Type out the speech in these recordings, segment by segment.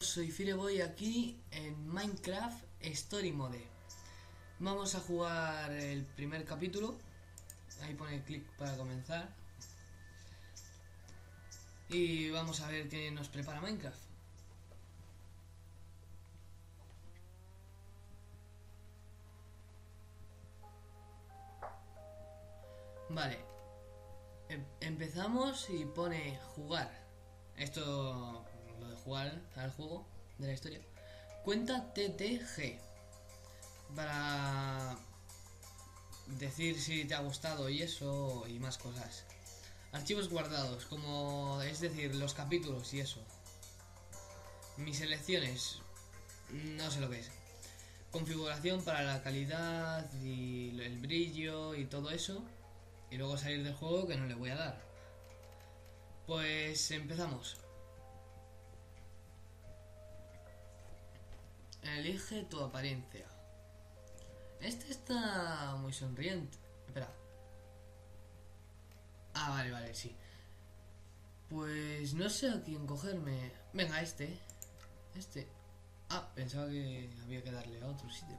soy Fireboy aquí en Minecraft Story Mode. Vamos a jugar el primer capítulo. Ahí pone clic para comenzar. Y vamos a ver qué nos prepara Minecraft. Vale. Em- empezamos y pone jugar. Esto, lo de jugar al juego de la historia. Cuenta TTG. Para decir si te ha gustado y eso y más cosas. Archivos guardados, como es decir, los capítulos y eso. Mis selecciones, no sé lo que es. Configuración para la calidad y el brillo y todo eso. Y luego salir del juego que no le voy a dar. Pues empezamos. Elige tu apariencia. Este está muy sonriente. Espera. Ah, vale, vale, sí. Pues no sé a quién cogerme. Venga, este. Este. Ah, pensaba que había que darle a otro sitio.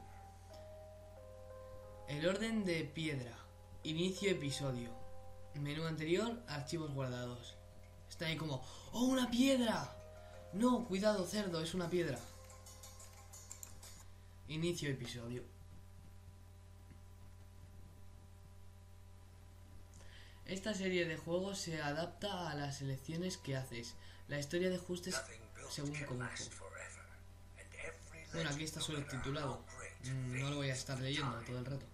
El orden de piedra. Inicio episodio. Menú anterior, archivos guardados. Está ahí como, ¡Oh, una piedra! No, cuidado, cerdo, es una piedra. Inicio episodio. Esta serie de juegos se adapta a las elecciones que haces. La historia de ajustes según como Bueno, aquí está subtitulado. Mm, No lo voy a estar leyendo todo el rato.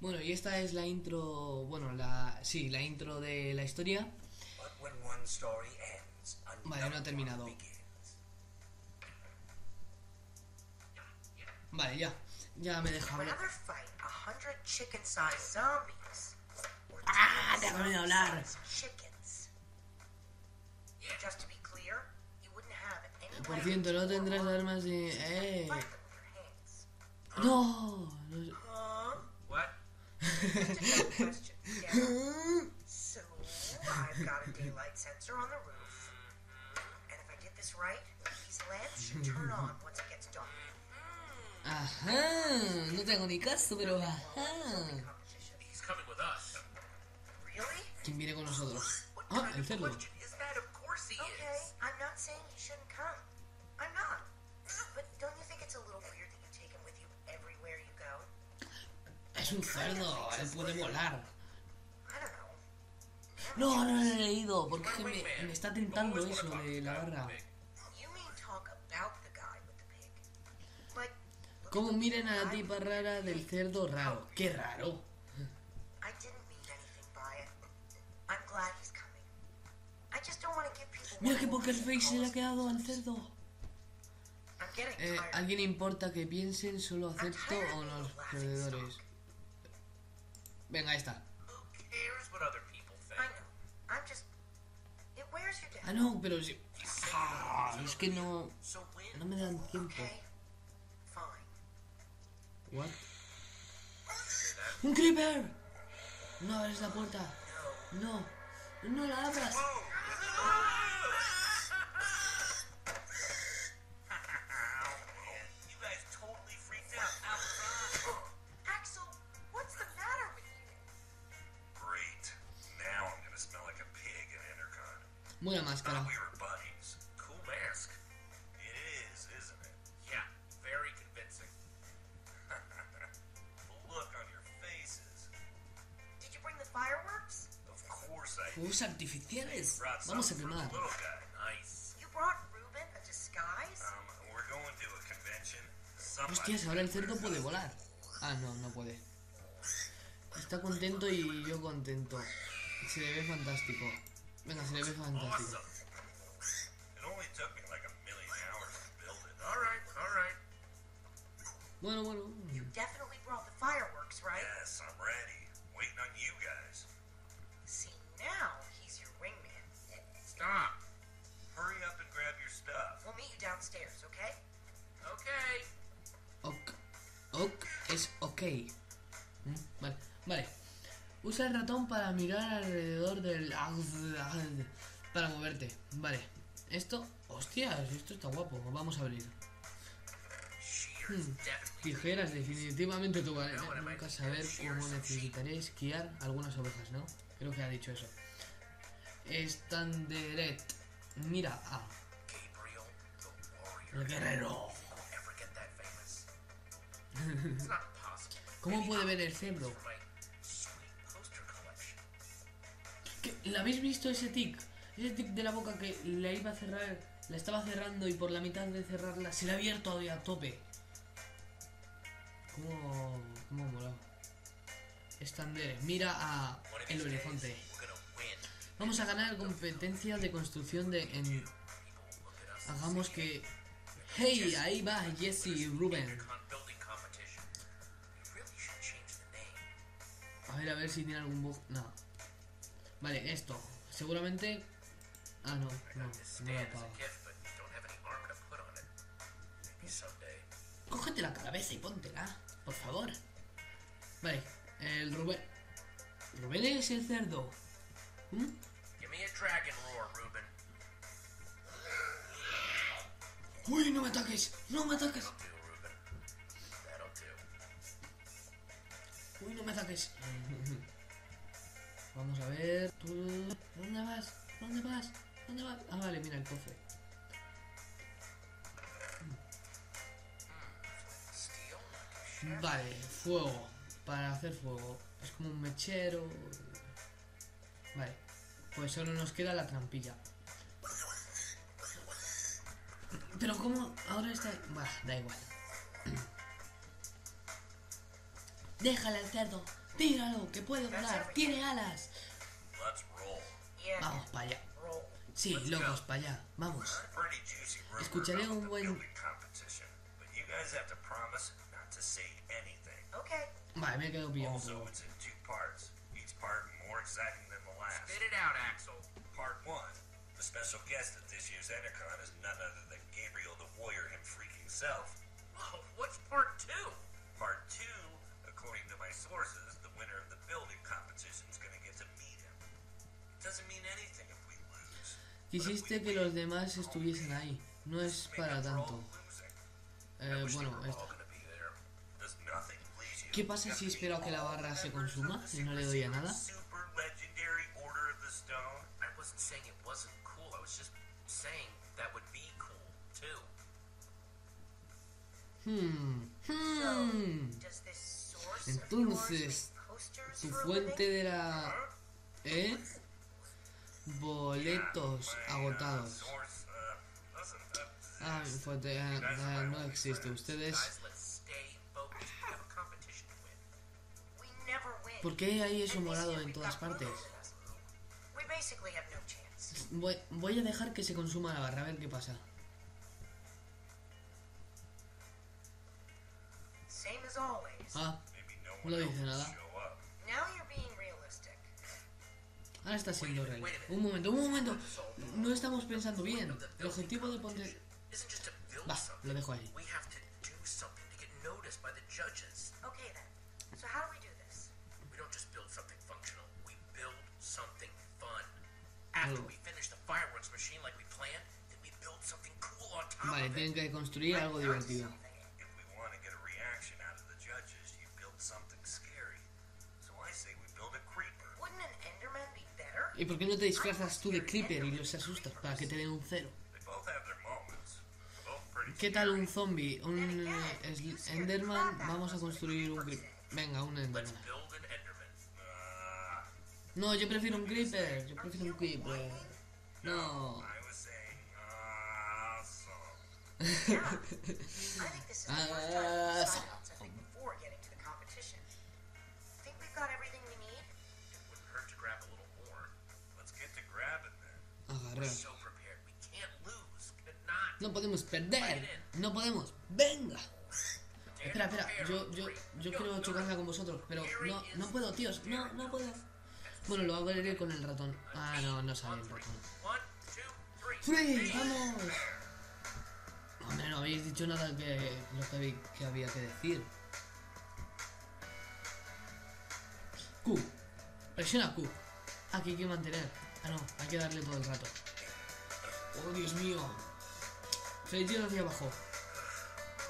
Bueno, y esta es la intro, bueno, la sí, la intro de la historia. Vale, no ha terminado. Vale, ya. Ya me deja hablar. Ah, déjame de hablar. Por way cierto, no tendrás armas de... ¡Eh! ¡No! no- question. Yeah. So, I've got a daylight sensor on the roof. And if I get this right, these lamps should turn on once it gets dark. Ajá, no tengo ni caso, pero ajá. He's coming with us. Really? ¿Quién viene con nosotros? Ah, el of cerdo. is that? Of course he Okay. I'm not saying he shouldn't come. I'm not. Es un cerdo, él puede volar. No, no lo he leído, porque es que me, me está tentando eso de la barra. ¿Cómo miren a la tipa rara del cerdo raro? ¡Qué raro! Mira they poker face se le ha quedado al cerdo. Eh. ¿Alguien importa que piensen? ¿Solo acepto o los perdedores? Venga, ahí está. Ah, no, pero si... Ah, es que no... No me dan tiempo. What? ¡Un creeper! No abres la puerta. No. No la abras. Fuegos artificiales. Vamos a quemar. Um, Hostias, ahora el cerdo puede volar. Ah, no, no puede. Está contento y yo contento. Se le ve fantástico. Venga, se le ve fantástico. Awesome. It ok. Mm, Vale, vale. Usa el ratón para mirar alrededor del... Para moverte. Vale. Esto... Hostias, esto está guapo. Vamos a abrir. Hmm. Tijeras, definitivamente tu vale. Nunca saber cómo necesitaré esquiar algunas ovejas, ¿no? Creo que ha dicho eso. Standeret. Mira a el guerrero. ¿Cómo puede ver el. ¿Qué? ¿La habéis visto ese tic? Ese tic de la boca que la iba a cerrar, la estaba cerrando y por la mitad de cerrarla se la ha abierto a, tope. ¿Cómo, cómo molado? Standeret. Mira a el horizonte. Vamos a ganar competencia de construcción de en Hagamos que. ¡Hey! Ahí va Jesse Ruben. Ver, a ver si tiene algún bug. No. Vale, esto. Seguramente. Ah, no, no, no apago. Cógete la cabeza y póntela, por favor. Vale, el Rubén. Rubén es el cerdo. ¿Mm? ¡Uy, no me ataques! ¡No me ataques! ¡Uy, no me ataques! Vamos a ver. ¿Tú dónde vas? ¿Dónde vas? ¿Dónde vas? Ah, vale, mira el cofre. Vale, fuego. Para hacer fuego. Es como un mechero. Vale. Pues solo nos queda la trampilla. Pero como ahora está... Bah, da igual. Déjale al cerdo. Tíralo, que puede volar. Tiene alas. Vamos para allá. Sí, locos, para allá. Vamos. Pretty juicy rumor Escucharé un buen- building competition, but you guys have to promise not to say anything. Okay. Vale, me quedo pillado un Also, poco. it's in two parts. Each part more exciting than the last. Spit it out, Axel. Part one. The special guest at this year's Entercon is none other than Gabriel the Warrior, him freaking self. Oh, what's part two? Part two, according to my sources, the winner of the building competition is going to get to meet him. It doesn't mean anything if we lose. Quisiste que los demás estuviesen ahí. No es para tanto. Eh, bueno, you? ¿Qué pasa si espero a que la barra se consuma y no le doy a nada? Hmm. Hmm. Entonces, Tu fuente de la... ¿Eh? Boletos agotados. Ah, mi fuente ah, ah, no existe. Ustedes... ¿Por qué hay eso morado en todas partes? Voy, voy a dejar que se consuma la barra, a ver qué pasa. Ah, no dice nada. Ahora está siendo rey. Un momento, un momento. No estamos pensando bien. El objetivo de poner... Va, lo dejo ahí. We have to do something to ¿Y por qué no te disfrazas tú de Creeper y los asustas para que te den un cero? ¿Qué tal un zombie? Un eh, Enderman. Vamos a construir un Creeper. Venga, un Enderman. No, yo prefiero un Creeper. Yo prefiero un Creeper. No. I Agarrar. No podemos perder. No podemos. Venga. Espera, espera. Yo, yo, yo quiero chocarla con vosotros, pero no, no puedo, tíos. No, no puedo. Bueno, lo haré con el ratón. Ah, no, no sale el ratón. ¡Free! ¡Vamos! Hombre, no habéis dicho nada que lo que había que decir. Q. Presiona Q. Aquí hay que mantener. Ah, no, hay que darle todo el rato. Oh, Dios mío. Flechita hacia abajo.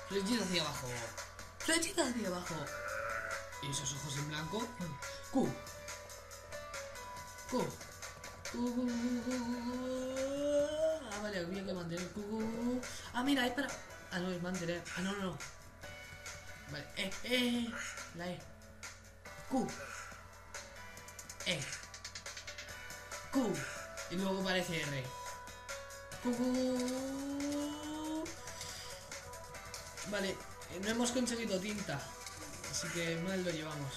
Flechita hacia abajo. Flechita hacia abajo. ¿Y esos ojos en blanco? Q. Q. Ah, vale, había que mantener Q. Ah, mira, es para. Ah, no, es mantener. Ah, no, no, no. Vale, eh, eh. La E. Q. E. Q. Y luego aparece R. Vale, eh, no hemos conseguido tinta. Así que mal lo llevamos.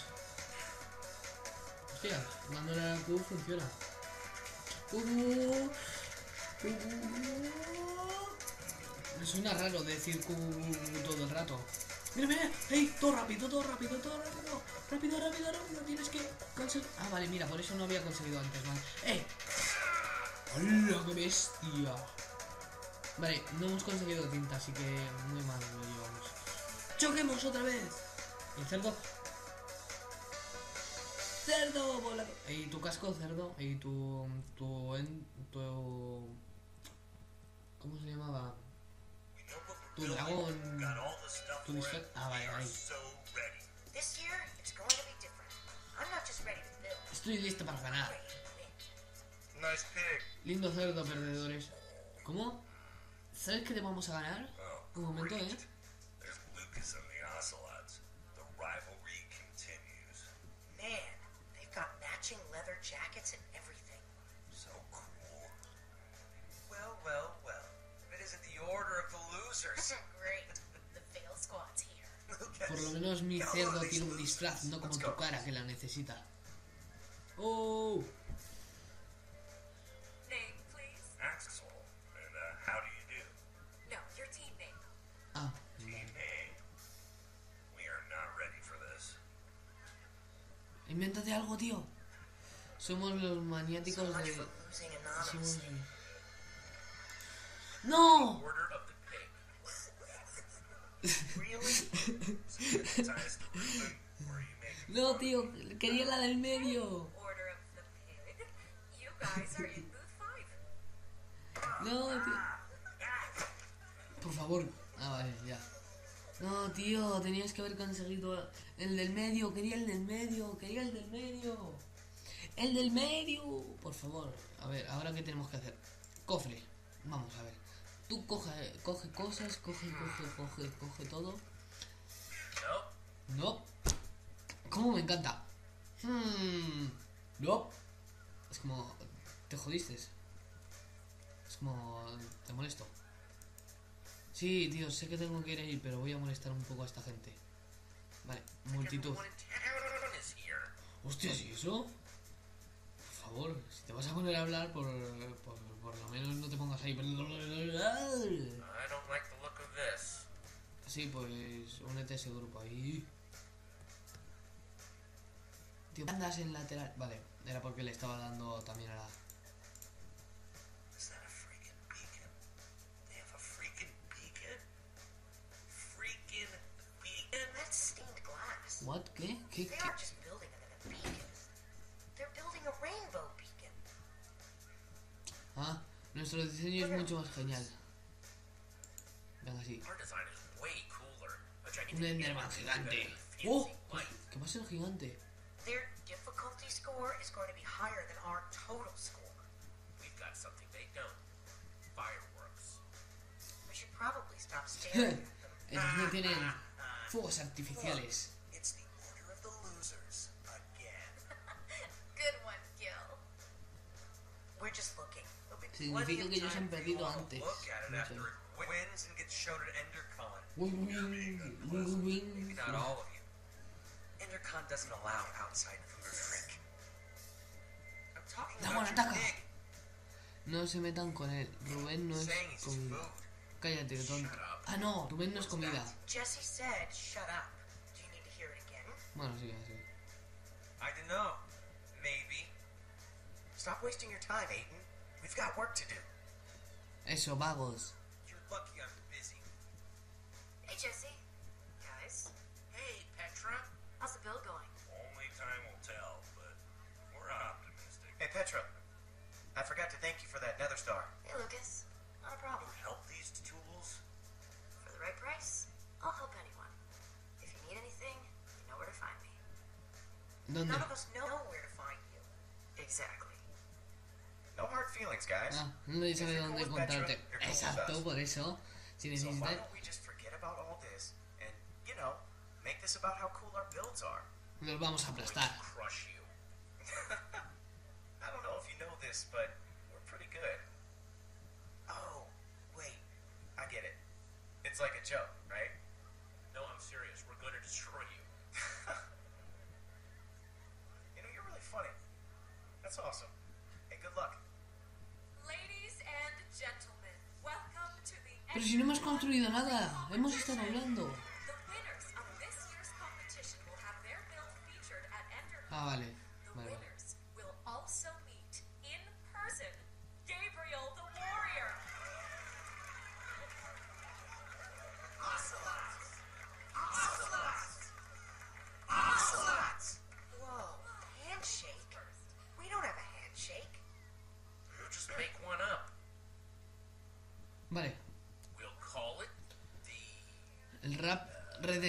Hostia, dándole a Q funciona. Q, Q, suena raro decir Q todo el rato. Mira, mira, ¡Ey! Todo rápido, todo rápido, todo rápido. Rápido, rápido, rápido. Tienes que conseguir. Ah, vale, mira, por eso no había conseguido antes, ¿vale? ¡Eh! ¡Hola, qué bestia! Vale, no hemos conseguido tinta, así que muy mal lo llevamos. ¡Choquemos otra vez! ¿Y el cerdo? ¡Cerdo! Bola... ¿Y tu casco, cerdo? ¿Y tu... tu... tu... ¿Cómo se llamaba? For disfraz... it. Ah, vale, ahí. Estoy listo para ganar. Lindo cerdo, perdedores. ¿Cómo? ¿Sabes que te vamos a ganar? Un momento. ¿eh? Por lo menos mi cerdo tiene un disfraz, no como tu cara que la necesita. ¡Oh! Uh. Ah, invéntate algo, tío. Somos los maniáticos de... somos-. ¡No! No, tío, quería la del medio. No, tío. Por favor. Ah, vale, ya. No, tío, tenías que haber conseguido el del medio. Quería el del medio. Quería el del medio. El del medio. Por favor. A ver, ahora qué tenemos que hacer. Cofre. Vamos a ver. Tú coge, coge cosas, coge, coge, coge, coge todo. No. ¿Cómo me encanta? Hmm. No. Es como... Te jodiste. Es como... Te molesto. Sí, tío, sé que tengo que ir ahí, pero voy a molestar un poco a esta gente. Vale, multitud. Everyone in town is here. Hostia, ¿y eso? Por favor, si te vas a poner a hablar, por, por, por lo menos no te pongas ahí. Sí, pues únete a ese grupo ahí. Que bandas en lateral. Vale, era porque le estaba dando también a la. ¿What? ¿Qué? ¿Qué? Qué? Ah, nuestro diseño es mucho más genial. Venga, sí. Un Enderman gigante. ¡Oh! ¿Qué va a ser gigante? shown at EnderCon. Wing, wing, wing, wing. Maybe not all of you. EnderCon doesn't allow outside food or drink. I'm talking about pig. No se metan con él. Rubén no es Saying Cállate, tonto. Ah, no, Rubén no es comida. Jesse said, shut up. Do you need to hear it again? Bueno, sí, sí. I don't know. Maybe. Stop wasting your time, Aiden. We've got work to do. Eso, vagos. You're lucky I'm busy. Hey, Jesse. Guys, Hey, Petra. how's the build going? Only time will tell, but we're optimistic. Hey, Petra. I forgot to thank you for that Nether Star. Hey, Lucas. Not a problem. Help these tools? For the right price, I'll help anyone. If you need anything, you know where to find me. ¿Dónde? None of us know where to find you. Exactly. No hard feelings, guys. Ah, nadie sabe dónde encontrarte. Exacto, por eso. Si So why necesitas, don't we just forget about all this and, you know, make this about how cool our builds are? los vamos a aplastar. Crush you. I don't know if you know this, but we're pretty good. Oh, wait. I get it. It's like a joke, right? No, I'm serious. We're going to destroy you. You know, you're really funny. That's awesome. Hey, good luck. Ladies and gentlemen, welcome to the Pero si no hemos construido nada, hemos estado hablando. The winners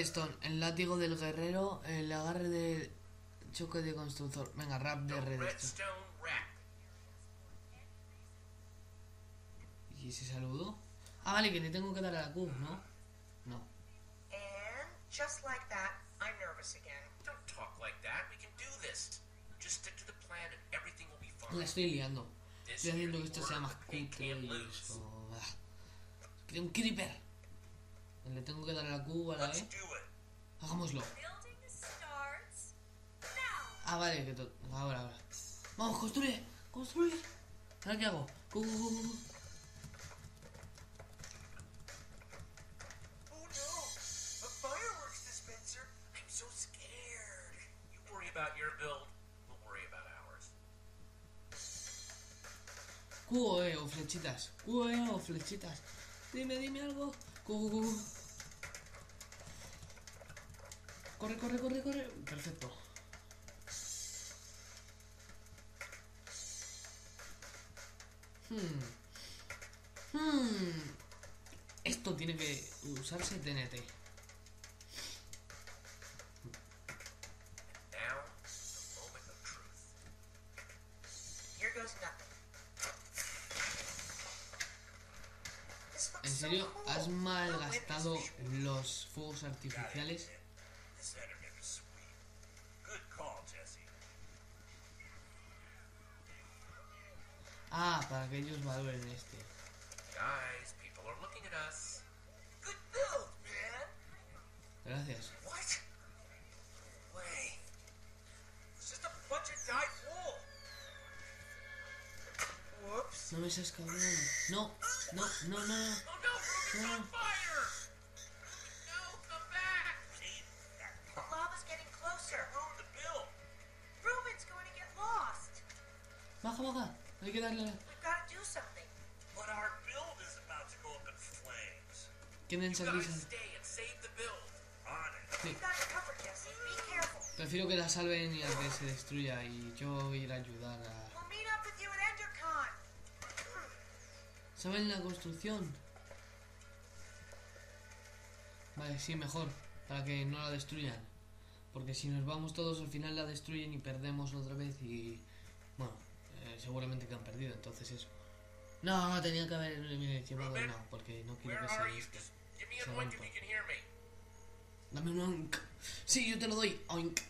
Redstone, el látigo del guerrero, el agarre de choque de constructor. Venga, rap de Redstone. ¿Y ese saludo? Ah, vale, que le tengo que dar a la Q, ¿no? No. And just like that, I'm nervous again. Don't talk like that. We can do this. Just stick to the plan and everything will be La fine. estoy liando. Estoy haciendo que esto sea más ah. Que un creeper. Le tengo que dar a la Q a la E. Hagámoslo. Ah, vale, que to- ahora, ahora. Vamos, construye, construye. ¿Ahora qué hago? Q, Q, Q, Q. Oh no! A fireworks dispenser! I'm so scared. You worry about your build. We'll worry about ours. Q o E o flechitas. Q o E o flechitas. Dime, dime algo. Corre, corre, corre, corre. Perfecto. Hmm. Hmm. Esto tiene que usarse TNT. Fuegos artificiales? Ah, para que ellos valoren este. Gracias. No me seas cabrón. No, no, no, no, no. Oh no, stay and save the build. On it. Sí. Prefiero que la salven y a que se destruya y yo ir a ayudar a. We'll meet up with you at EnderCon. ¿Saben la construcción? Vale, sí, mejor. Para que no la destruyan. Porque si nos vamos todos al final la destruyen y perdemos otra vez y... Bueno, eh, seguramente que han perdido, entonces eso. No, no tenía que haber eliminado no, porque no quiero que se este. Dame un oink. Sí, yo te lo doy. Oink,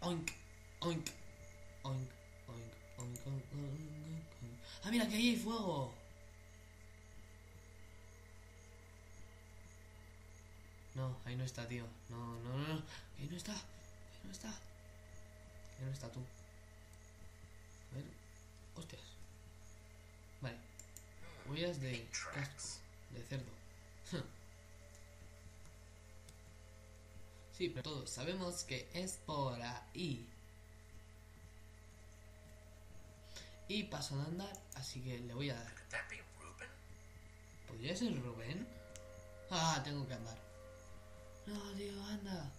oink, oink, oink, oink, oink, oink, oink, Ah, mira que ahí hay fuego. No, ahí no está, tío. No, no, no, no. Ahí no está. Ahí no está. Ahí no está tú. A ver. Hostias. Vale. Huellas de casco. De cerdo. Sí, pero todos sabemos que es por ahí. Y paso de andar, así que le voy a dar. ¿Podría ser Rubén? Ah, tengo que andar. No, tío, anda.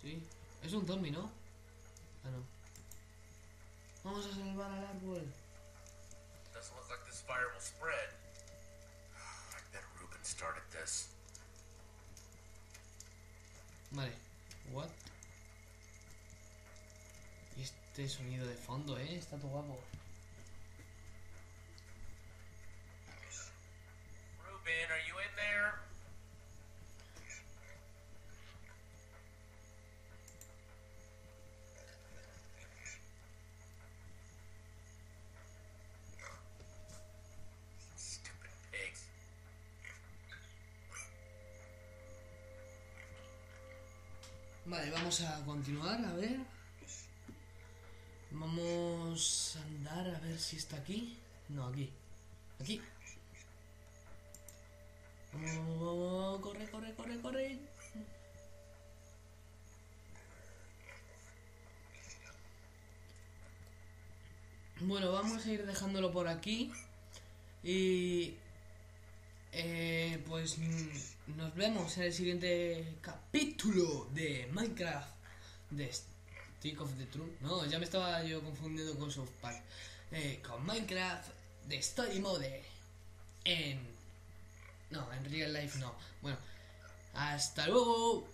Sí. Es un zombie, ¿no? Ah, no. Vamos a salvar al árbol. Doesn't look like this fire will spread. I bet Ruben started this. Vale. What? Y este sonido de fondo, ¿eh? Está todo guapo. Vamos a continuar, a ver. Vamos a andar a ver si está aquí. No, aquí. Aquí. Vamos, vamos, vamos. Corre, corre, corre, corre. Bueno, vamos a ir dejándolo por aquí. Y... eh, pues mm, nos vemos en el siguiente capítulo de Minecraft de Stick of the Truth. No, ya me estaba yo confundiendo con South Park. Eh, con Minecraft de Story Mode en... No, en Real Life no. Bueno, hasta luego.